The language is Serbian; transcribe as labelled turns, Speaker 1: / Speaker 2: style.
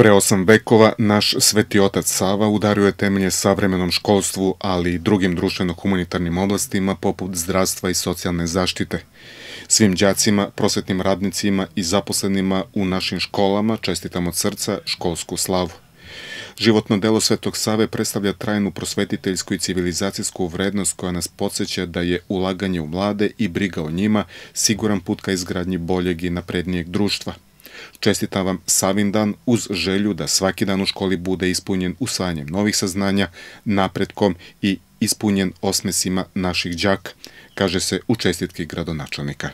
Speaker 1: Pre osam vekova naš sveti otac Sava udario je temelje savremenom školstvu, ali i drugim društveno-humanitarnim oblastima poput zdravstva i socijalne zaštite. Svim đacima, prosvetnim radnicima i zaposlenima u našim školama čestitam od srca školsku slavu. Životno delo Svetog Save predstavlja trajnu prosvetiteljsku i civilizacijsku vrednost koja nas podsjeća da je ulaganje u mlade i briga o njima siguran put ka izgradnji boljeg i naprednijeg društva – Čestitam vam Savin dan uz želju da svaki dan u školi bude ispunjen usvajanjem novih saznanja, napretkom i ispunjen osmesima naših đaka, kaže se u čestitki gradonačelnika.